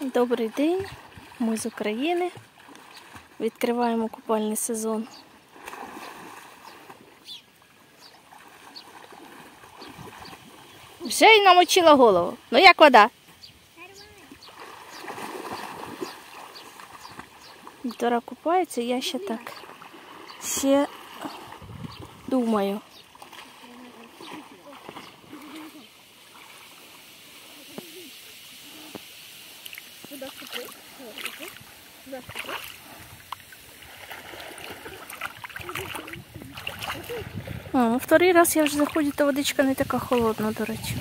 Добрий день, ми з України. Відкриваємо купальний сезон. Вже й намочила голову. Ну як вода? Віктора купається, я ще так ще думаю. А, ну вторий раз я вже заходжу, то водичка не така холодна, до речі.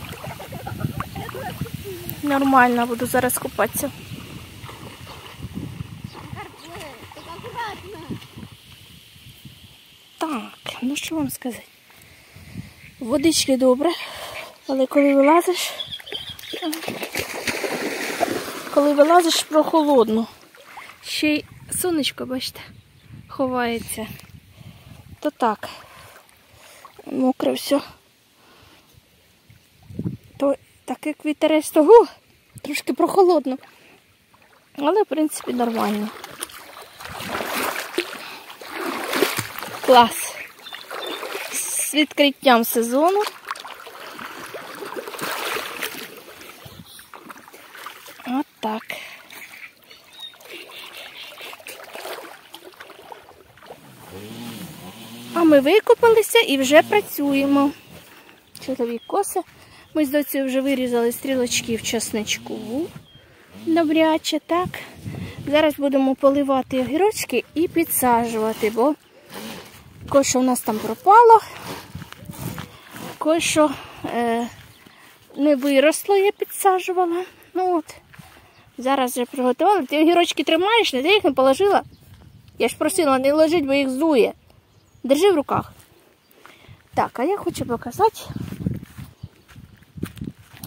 Нормально, буду зараз купатися. Так, ну що вам сказати? Водички добре, але коли вилазиш, коли вилазиш прохолодно, ще й сонечко, бачите, ховається, то так, мокре все. То так як вітерець трошки прохолодно. Але, в принципі, нормально. Клас. З відкриттям сезону. От так. А ми викопалися і вже працюємо. Чоловік коси. Ми з доцею вже вирізали стрілочки в часничку. Добряче, так. Зараз будемо поливати огірочки і підсаджувати, бо кое-що у нас там пропало, кое-що е, не виросло, я підсаджувала. Ну от, Зараз вже приготували. Ти огірочки тримаєш, не ти їх не положила. Я ж просила не ложить, бо їх зує. Держи в руках. Так, а я хочу показати.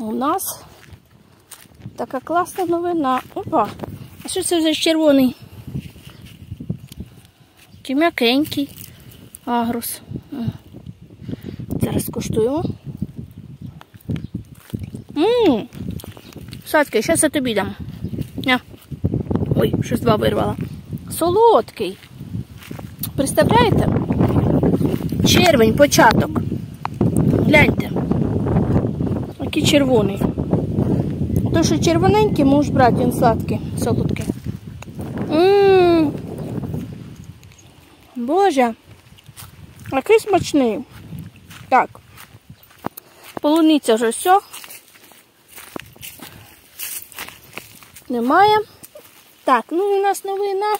У нас така класна новина. Опа! А що це за червоний? М'якенький агрус. Зараз куштуємо. Ммм, Садки, зараз я тобі дам. Ой, щось два вирвала. Солодкий. Представляєте? Червень, початок. Гляньте. Який червоний. То, що червоненький, можеш брати, він сладкий, солодкий. Ммм. Боже, який смачний. Так. Полуниця вже все. Немає. Так, ну у нас новина.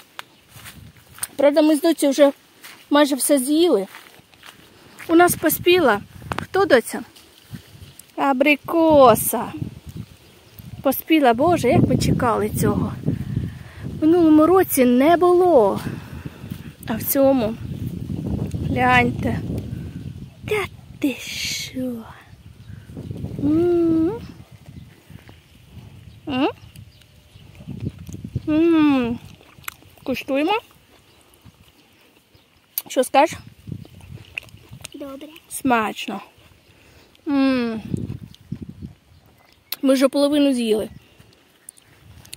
Правда, ми з доці вже майже все з'їли. У нас поспіла. Хто доця? Абрикоса. Поспіла, Боже, як ми чекали цього. В минулому році не було. А в цьому гляньте. Та ти що? М-м-м. Куштуємо. Що скажеш? Добре. Смачно. М-м. Ми вже половину з'їли.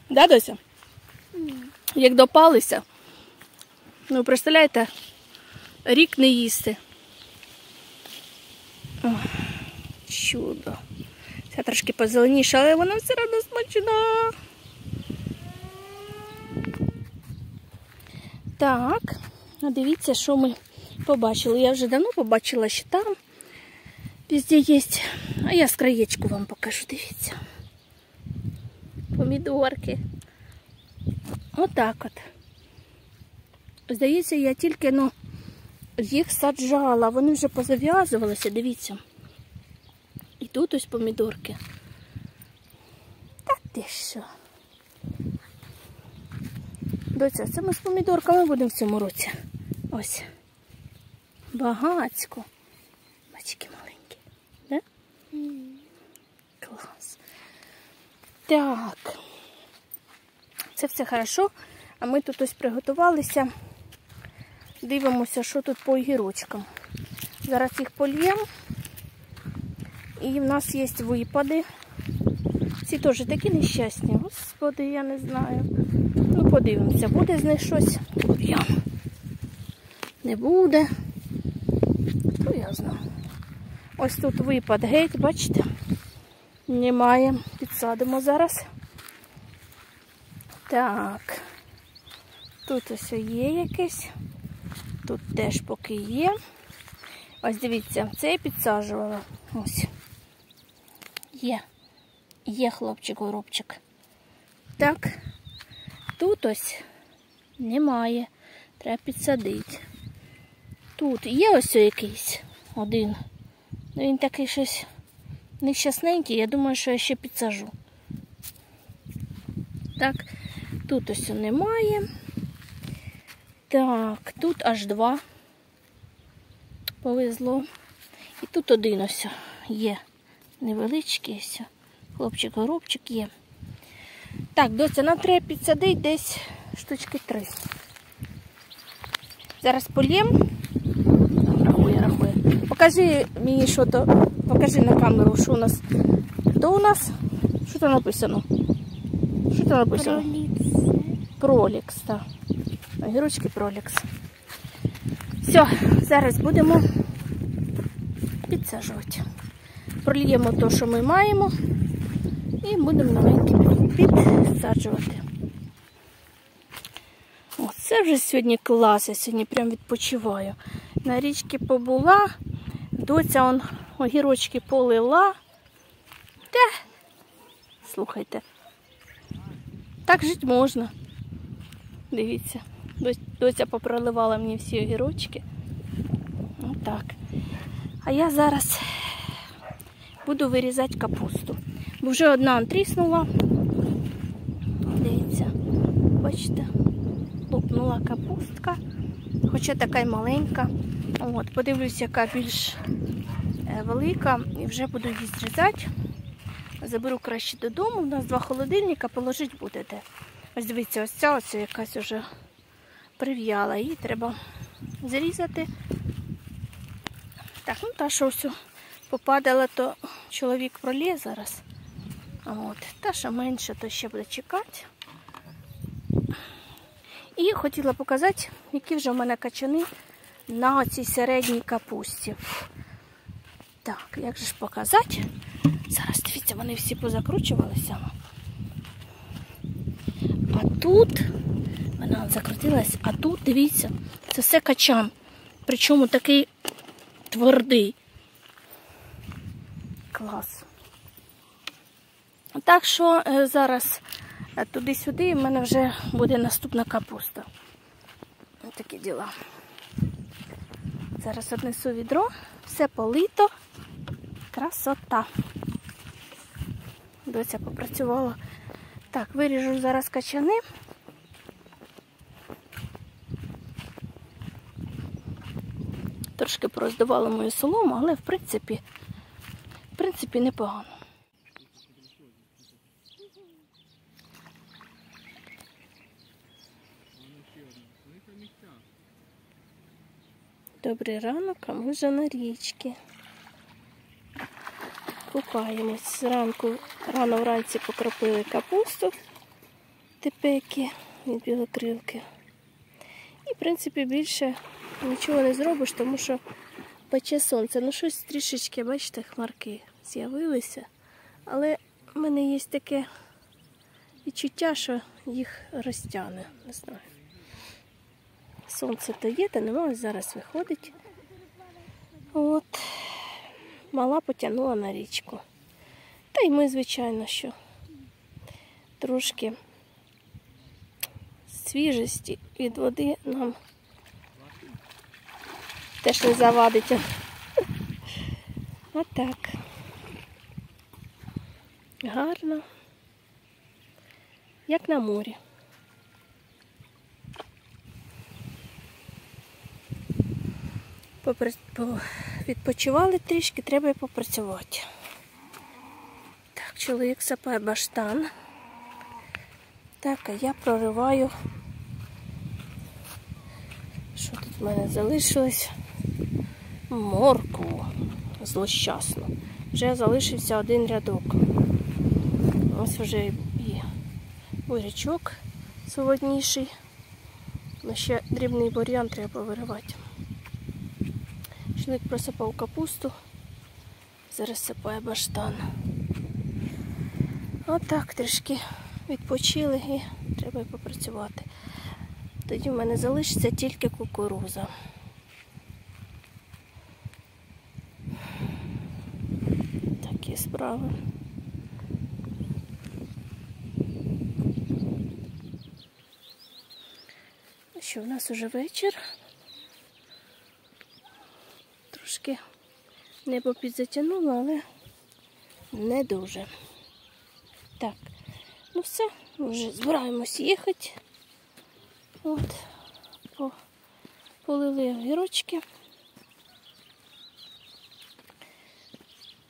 Да, Дося? Як допалися. Ну, представляєте, рік не їсти. Ох, чудо. Ця трошки позеленіша, але вона все одно смачна. Так, а дивіться, що ми побачили. Я вже давно побачила, що там везде є. А я з краєчку вам покажу, дивіться. Помідорки. Отак от. Здається, я тільки ну, їх саджала, вони вже позав'язувалися, дивіться. І тут ось помідорки. Та ти що? Доця, це ми з помідорками будемо в цьому році. Ось. Багацько. Бачки маленькі. Да? Клас. Так. Це все хорошо. А ми тут ось приготувалися. Дивимося, що тут по огірочкам. Зараз їх польємо. І в нас є випади. Ці теж такі нещасні. Господи, я не знаю. Подивимося, буде з них щось. Я. Не буде. Хто я знаю. Ось тут випад геть, бачите? Немає. Підсадимо зараз. Так. Тут ось є якесь. Тут теж поки є. Ось дивіться, це я підсаджувала. Ось. Є. Є хлопчик горобчик. Так. Тут ось немає. Треба підсадити. Тут є ось якийсь один. Ну він такий щось нещасненький, я думаю, що я ще підсажу. Так, тут ось немає. Так, тут аж два. Повезло. І тут один ось є. Невеличкий ось. Хлопчик-горобчик є. Так, доця, нам треба підсадити десь штучки три. Зараз полєм. Рахує, рахує. Покажи мені, що то. Покажи на камеру, що у нас. То у нас. Що там написано? Що там написано? Проліце. Пролікс, так. Огірочки пролікс. Все, зараз будемо підсаджувати. Прольємо те, що ми маємо, і будемо новенькі підсаджувати. Це вже сьогодні клас, я сьогодні прям відпочиваю. На річці побула, доця он огірочки полила. Те, слухайте, так жити можна. Дивіться, доця попроливала мені всі огірочки. Отак. А я зараз буду вирізати капусту. Бо вже одна тріснула. Дивіться, бачите, лопнула капустка, хоча така й маленька. От, подивлюсь, яка більш е, велика, і вже буду її зрізати. Заберу краще додому. У нас два холодильника, положити будете. Ось дивіться, ось ця ось якась вже прив'яла. Її треба зрізати. Так, ну та що все попадала, то чоловік пролє зараз. От. Та, що менше, то ще буде чекати. І хотіла показати, які вже в мене качани на цій середній капусті. Так, як же ж показати? Зараз дивіться, вони всі позакручувалися. А тут вона закрутилась, а тут, дивіться, це все качан. Причому такий твердий. Клас. Так що е, зараз е, туди-сюди в мене вже буде наступна капуста. Ось такі діла. Зараз однесу відро, все полито. Красота. Доця попрацювала. Так, виріжу зараз качани. Трошки пороздавала мою солому, але в принципі, в принципі непогано. Добрий ранок, а ми вже на річці. Купаємось. Зранку, рано вранці покропили капусту тепеки від білокрилки. І, в принципі, більше нічого не зробиш, тому що пече сонце. Ну, щось трішечки, бачите, хмарки з'явилися. Але в мене є таке відчуття, що їх розтягне. Не знаю. Сонце то є, та нема, ось зараз виходить. От. Мала потягнула на річку. Та й ми, звичайно, що трошки свіжості від води нам теж не завадить. Отак. Гарно. Як на морі. Попри... по- Відпочивали трішки, треба і попрацювати. Так, чоловік сапає баштан. Так, а я прориваю. Що тут в мене залишилось? Моркву злощасно. Вже залишився один рядок. Ось вже і бурячок солодніший. Ну, ще дрібний бур'ян треба повиривати. Чоловік просипав капусту, зараз сипає баштан. Отак трішки відпочили і треба попрацювати. Тоді в мене залишиться тільки кукуруза. Такі справи. Що в нас уже вечір? Трошки небо підзатягнуло, але не дуже. Так, ну все, вже збираємось їхати. От, по, полили огірочки.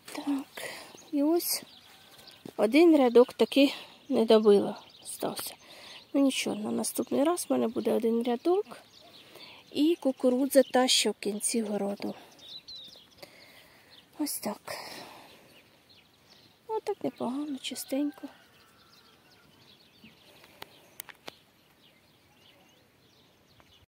Так, і ось один рядок таки не добила, стався. Ну нічого, на наступний раз в мене буде один рядок і кукурудза та що в кінці городу. Ось так. Ось так непогано, чистенько.